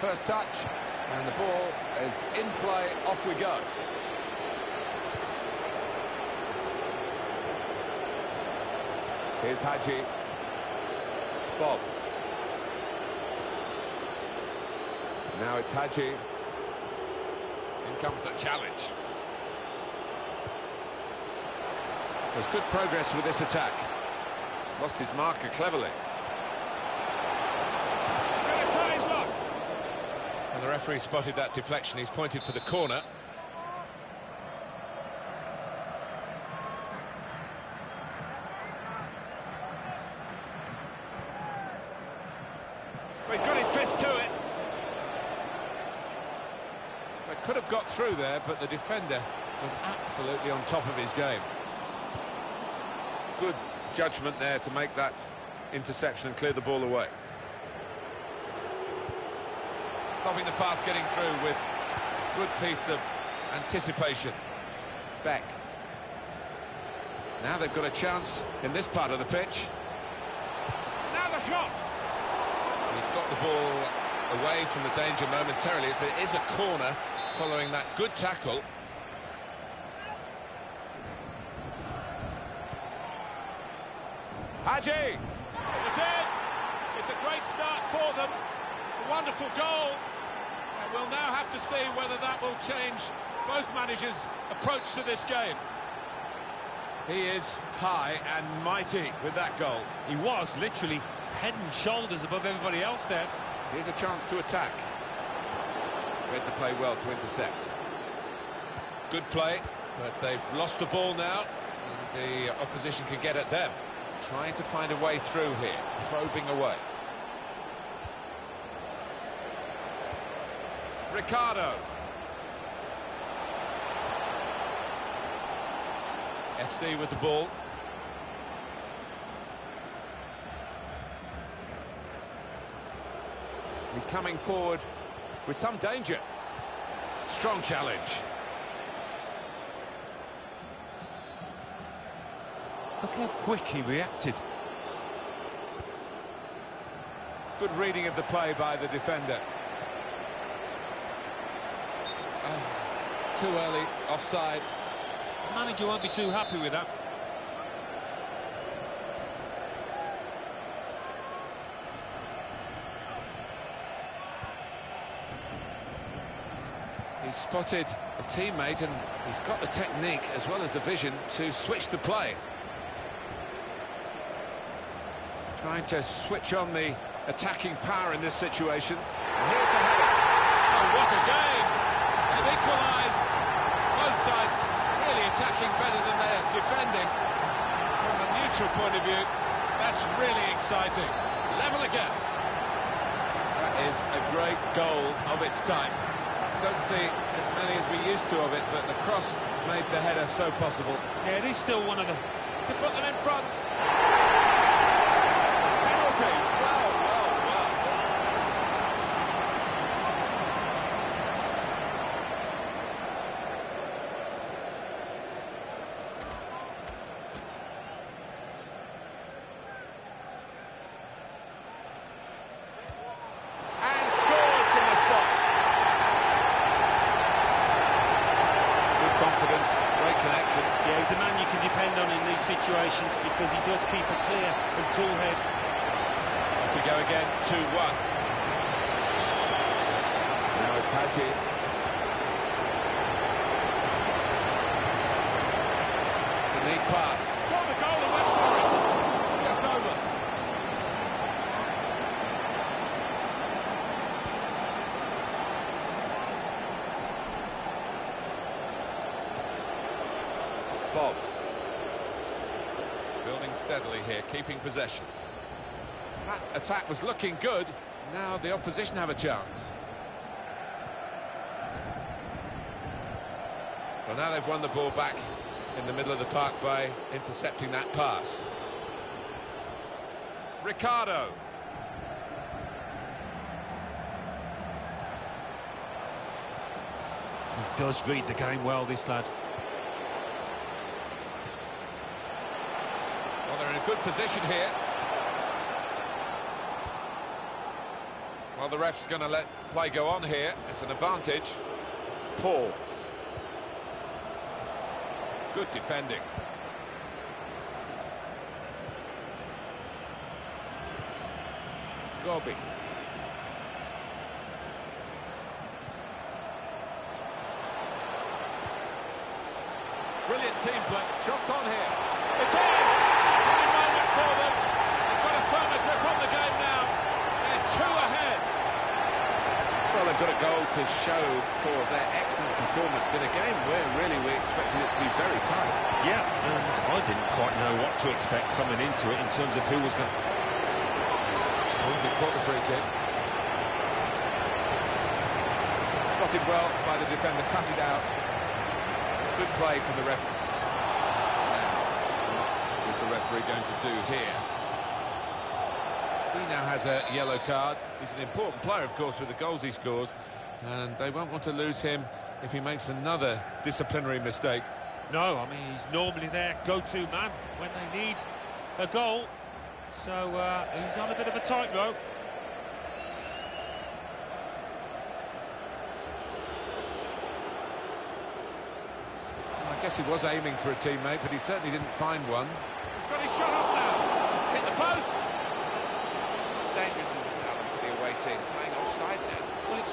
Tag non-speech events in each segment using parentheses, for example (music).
first touch, and the ball is in play, off we go. Here's Hagi. Bob. Now it's Hagi. In comes the challenge. There's good progress with this attack. Lost his marker cleverly. Gonna try his luck. And the referee spotted that deflection. He's pointed for the corner. He's got his fist to it. They could have got through there, but the defender was absolutely on top of his game. Good judgment there to make that interception and clear the ball away. Stopping the pass getting through with good piece of anticipation. Beck. Now they've got a chance in this part of the pitch. Now the shot! He's got the ball away from the danger momentarily, but it is a corner following that good tackle. Hagi! It's in! It's a great start for them. A wonderful goal. And we'll now have to see whether that will change both managers' approach to this game. He is high and mighty with that goal. He was literally head and shoulders above everybody else there. Here's a chance to attack. Read the play well to intercept. Good play, but they've lost the ball now, and the opposition can get at them. Trying to find a way through here, probing away. Ricardo. FC with the ball. He's coming forward with some danger. Strong challenge. Look how quick he reacted. Good reading of the play by the defender. Too early, offside. The manager won't be too happy with that. He's spotted a teammate and he's got the technique as well as the vision to switch the play. Trying to switch on the attacking power in this situation. And here's the header. Oh, what a game! They've equalised. Both sides really attacking better than they're defending. From a neutral point of view, that's really exciting. Level again. That is a great goal of its type. Don't see as many as we used to of it, but the cross made the header so possible. Yeah, it is still one of them. To put them in front. Penalty. Well, well, well. And scores from the spot. Good confidence, great connection. Yeah, he's a man you can depend on in these situations because he does keep a clear and cool head. Off we go again, 2-1. Now it's Hagi. It's a neat pass. Saw the goal and went for it. Just over. Bob. Building steadily here, keeping possession. That attack was looking good. Now the opposition have a chance. Well, now they've won the ball back in the middle of the park by intercepting that pass. Ricardo. He does read the game well, this lad. Well, they're in a good position here. Well, the ref's going to let play go on here. It's an advantage. Paul. Good defending. Gobi. Brilliant team play. Shots on here. It's in! Fine moment for them. They've got a firmer grip on the game now. They're two ahead. Well, they've got a goal to show for their excellent performance in a game where really we expected it to be very tight. Yeah, and I didn't quite know what to expect coming into it in terms of who was going to... Pointed for the free kick. Spotted well by the defender, cut it out. Good play from the referee. Now, what is the referee going to do here? He now has a yellow card. He's an important player, of course, with the goals he scores, and they won't want to lose him if he makes another disciplinary mistake. No, I mean, he's normally their go-to man when they need a goal. So uh, he's on a bit of a tightrope. I guess he was aiming for a teammate, but he certainly didn't find one. He's got his shot off now. Hit the post. dangerous is this, Alan, for the away team, playing offside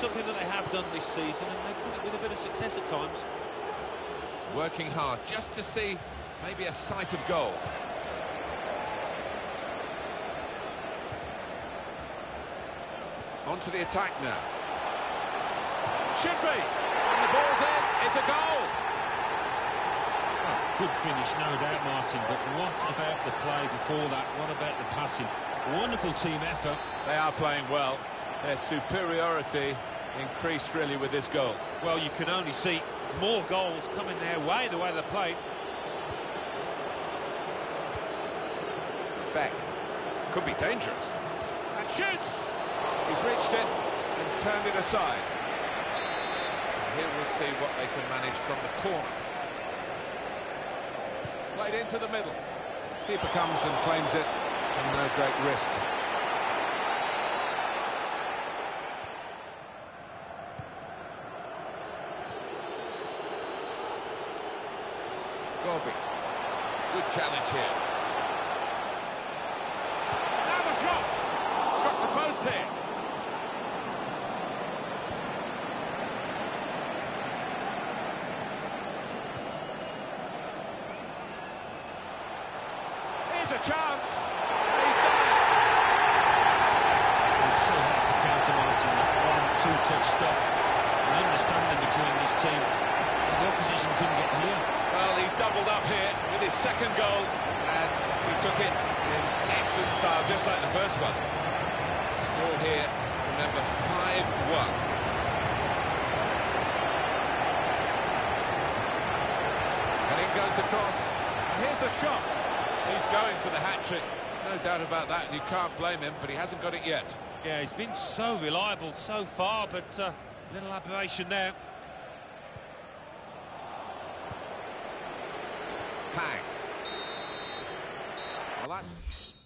now. Well, it's something that they have done this season, and they've done it with a bit of success at times. Working hard just to see maybe a sight of goal. On to the attack now. Should be. And the ball's in. It's a goal. Well, good finish, no doubt, Martin, but what about the play before that? What about the passing? Wonderful team effort. They are playing well. Their superiority increased really with this goal. Well, you can only see more goals coming their way, the way they played. Beck. Could be dangerous. And shoots! He's reached it and turned it aside. Here we'll see what they can manage from the corner. Played into the middle. Keeper comes and claims it, and no great risk. Gorby. Good challenge here. Now the shot! Struck the post here. Here's a chance. He's done it. It's so to counter Martin, that one, two-touch stuff. The understanding between this team. The opposition couldn't get near. Well, he's doubled up here with his second goal, and he took it in excellent style, just like the first one. Score here, remember, 5-1. And in goes the cross. And here's the shot. He's going for the hat-trick. No doubt about that, and you can't blame him, but he hasn't got it yet. Yeah, he's been so reliable so far, but uh, little aberration there. Pang. Well, that's...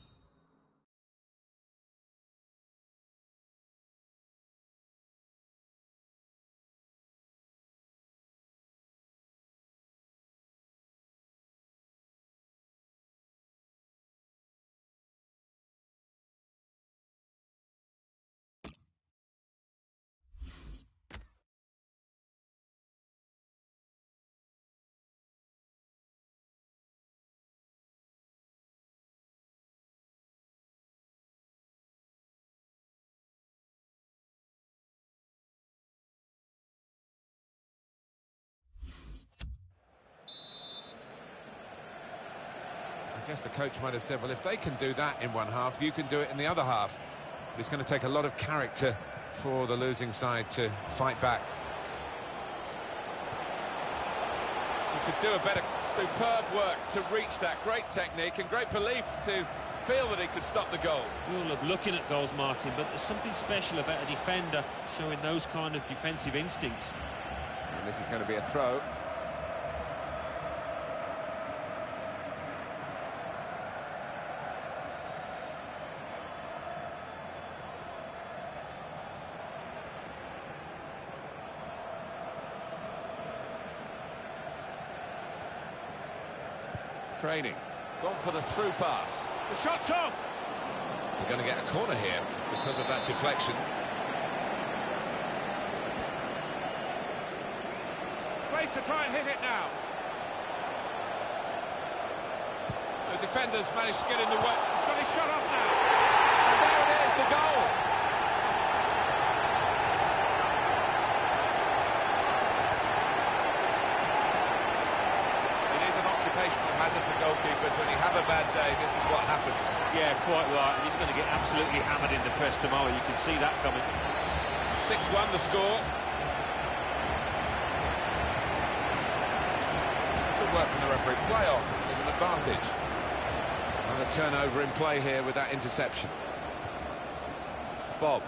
guess the coach might have said, well, if they can do that in one half, you can do it in the other half. But it's going to take a lot of character for the losing side to fight back. He could do a better, superb work to reach that. Great technique and great belief to feel that he could stop the goal. We all love looking at goals, Martin, but there's something special about a defender showing those kind of defensive instincts. And this is going to be a throw. Training. Gone for the through pass. The shot's on! We're going to get a corner here because of that deflection. Place to try and hit it now. The defenders managed to get in the way. He's got his shot off now. And there it is, the goal. It is hazard for goalkeepers. When you have a bad day, this is what happens. Yeah, quite right. And he's going to get absolutely hammered in the press tomorrow. You can see that coming. 6-1 the score. Good work from the referee. Play on. There's an advantage. And a turnover in play here with that interception. Bob.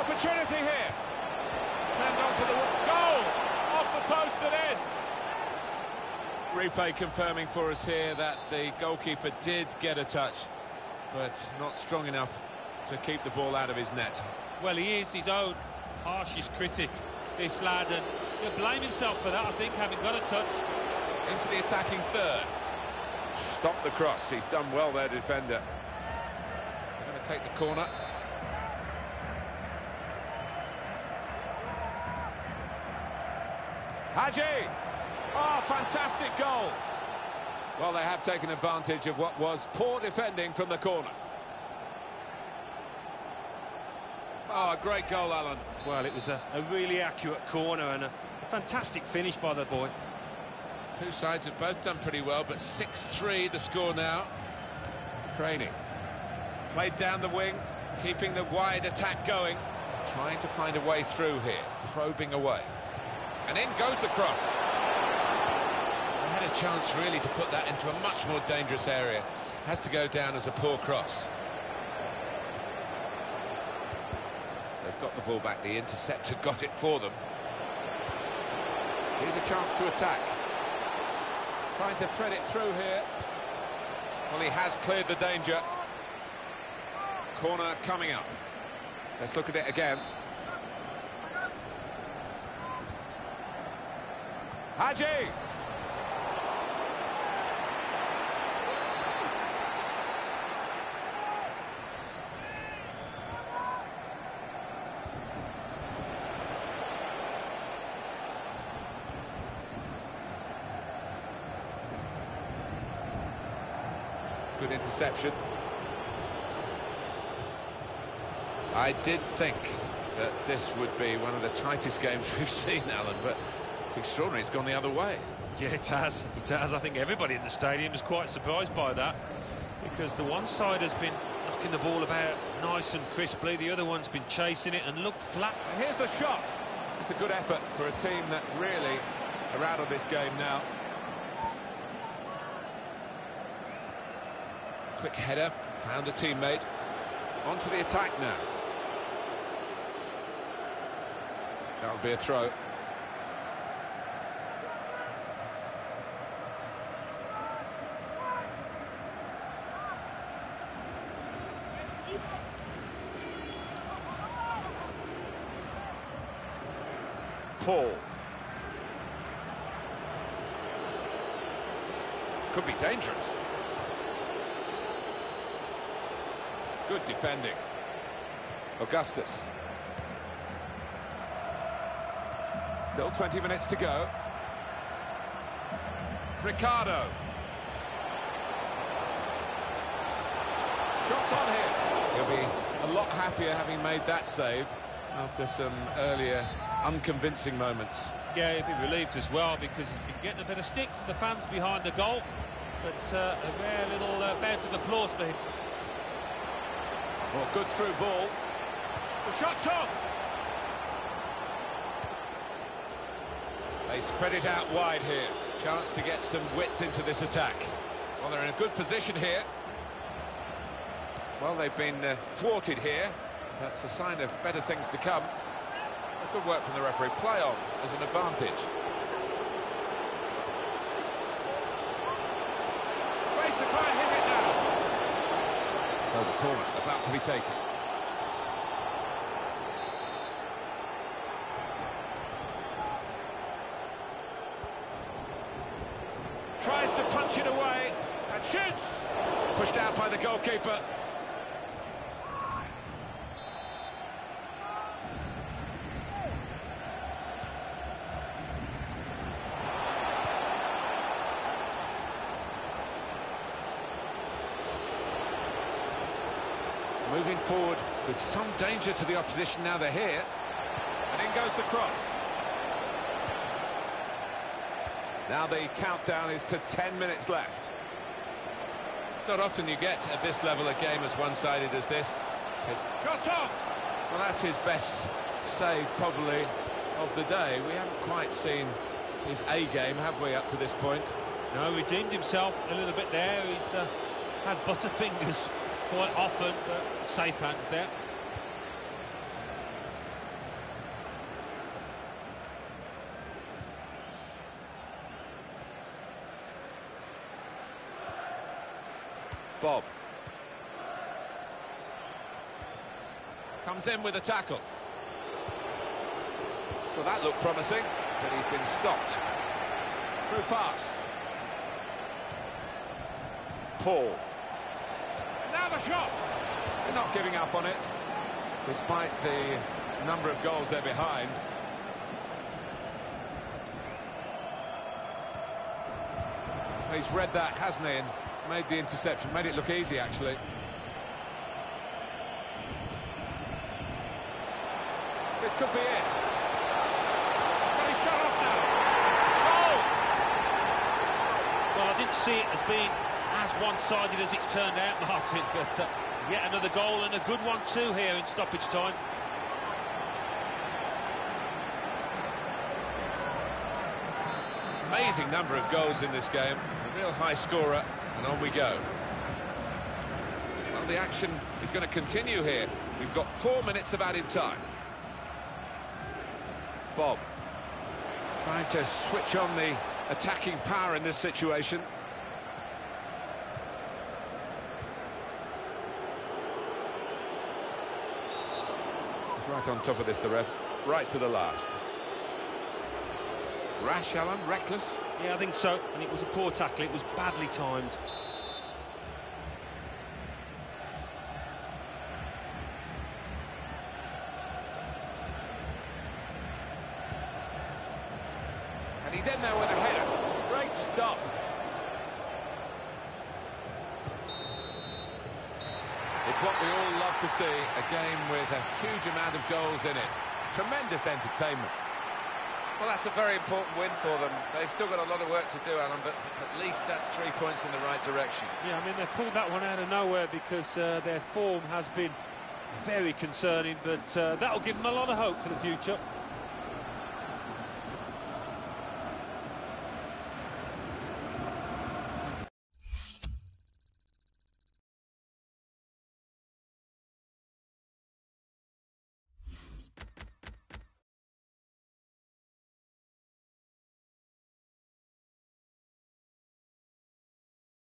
Opportunity here. Turned onto the goal. Off the post and in. Replay confirming for us here that the goalkeeper did get a touch, but not strong enough to keep the ball out of his net. Well, he is his own harshest critic, this lad, and he'll blame himself for that, I think, having got a touch. Into the attacking third. Stop the cross. He's done well there, defender. Going to take the corner. Hagi! Oh, fantastic goal. Well, they have taken advantage of what was poor defending from the corner. Oh, great goal, Alan. Well, it was a, a really accurate corner and a, a fantastic finish by the boy. Two sides have both done pretty well, but 6-3 the score now. Training. Played down the wing, keeping the wide attack going. Trying to find a way through here, probing away. And in goes the cross. A chance really to put that into a much more dangerous area. Has to go down as a poor cross. They've got the ball back, the interceptor got it for them. Here's a chance to attack. Trying to thread it through here. Well, he has cleared the danger. Corner coming up. Let's look at it again. Hagi! Good interception. I did think that this would be one of the tightest games (laughs) we've seen, Alan, but it's extraordinary. It's gone the other way. Yeah, it has. It has. I think everybody in the stadium is quite surprised by that because the one side has been knocking the ball about nice and crisply, the other one's been chasing it and looked flat. And here's the shot. It's a good effort for a team that really are out of this game now. Quick header, found a teammate. On to the attack now. That'll be a throw. Paul. Could be dangerous. Good defending. Augustus. Still 20 minutes to go. Ricardo. Shots on here. He'll be a lot happier having made that save after some earlier unconvincing moments. Yeah, he'd be relieved as well because he's been getting a bit of stick from the fans behind the goal. But uh, a rare little uh, bounce of applause for him. Well, good through ball. The shot's on! They spread it out wide here. Chance to get some width into this attack. Well, they're in a good position here. Well, they've been uh, thwarted here. That's a sign of better things to come. Good work from the referee. Play on as an advantage. So the corner about to be taken. Tries to punch it away and shoots. Pushed out by the goalkeeper. With some danger to the opposition now they're here. And in goes the cross. Now the countdown is to 10 minutes left. It's not often you get at this level a game as one-sided as this. Shot on! Well, that's his best save, probably, of the day. We haven't quite seen his A game, have we, up to this point? No, he redeemed himself a little bit there. He's uh, had butterfingers (laughs) quite often, but safe hands there. Bob. Comes in with a tackle. Well, that looked promising, but he's been stopped. Through pass. Paul. Now the shot! They're not giving up on it, despite the number of goals they're behind. He's read that, hasn't he, and made the interception, made it look easy, actually. This could be it. He's shut off now. Goal! Well, I didn't see it as being as one-sided as it's turned out, (laughs) Martin, but uh, yet another goal and a good one too here in stoppage time. Amazing number of goals in this game. A real high scorer, and on we go. Well, the action is going to continue here. We've got four minutes of added time. Bob. Trying to switch on the attacking power in this situation. He's right on top of this, the ref. Right to the last. Rash, Alan, reckless. Yeah, I think so, and it was a poor tackle. It was badly timed. And he's in there with a header. Great stop. It's what we all love to see, a game with a huge amount of goals in it. Tremendous entertainment. Well, that's a very important win for them. They've still got a lot of work to do, Alan, but at least that's three points in the right direction. Yeah, I mean, they've pulled that one out of nowhere because uh, their form has been very concerning, but uh, that'll give them a lot of hope for the future.